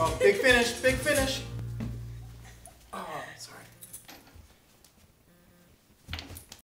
Oh, big finish, big finish.